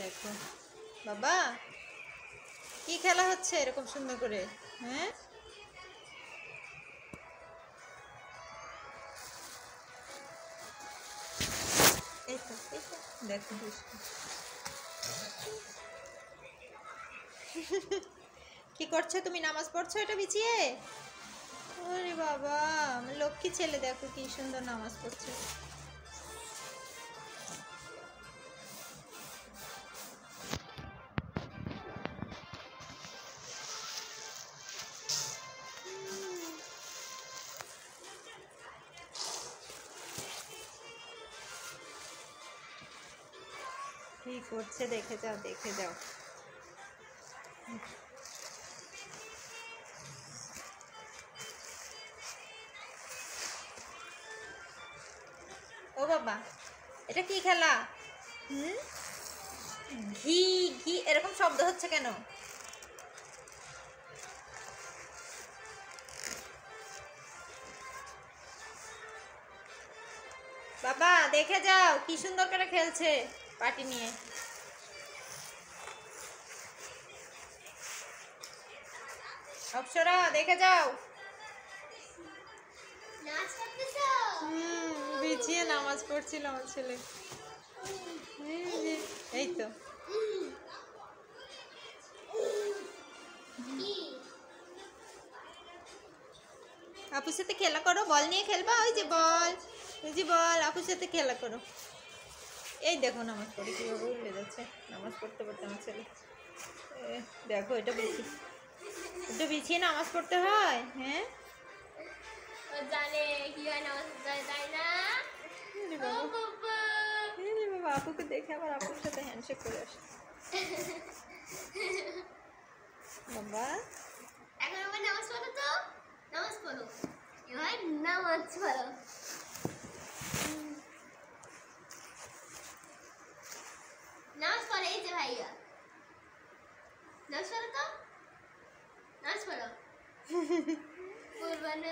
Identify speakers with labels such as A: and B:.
A: দেখো। বাবা, কি খেলা হচ্ছে এরকম সুন্দর করে? হ্যাঁ? এই দেখো। কি করছ তুমি? নামাজ পড়ছো এটা বিছিয়ে? ওরে বাবা লক্ষ্মী ছেলে দেখো কি সুন্দর নামাজ পড়ছে। কি করছে দেখে যাও দেখে যাও। ও বাবা, এটা কি খেলা? হুম? ঘি ঘি, এরকম শব্দ হচ্ছে কেন? বাবা, দেখে যাও, কি সুন্দর করে খেলছে। পাটি নিয়ে। অপসরা দেখে যাও। হুম বিছিয়ে নামাজ পড়ছিল আমার ছেলে। এই তো। আপুর সাথে খেলা করো বল নিয়ে খেলবা? ওই যে বল ওই যে বল আপুর সাথে খেলা করো। এই দেখো নামাজ পড়ে কীভাবে উল্টে যাচ্ছে। নামাজ পড়তে পড়তে আমার ছেলে। দেখো এটা বিছি এটা বিছিয়ে নামাজ পড়তে হয়? হ্যাঁ?
B: জানে কি হয় নামাজ তাই না?
A: বাবা। আপুকে দেখে আবার আপুর সাথে হ্যান্ডশেক করে আসে বাবা।
B: এখন আবার নামাজ পড়ো তো? নামাজ পড়ো। এবার নামাজ পড়ো। कुर्बान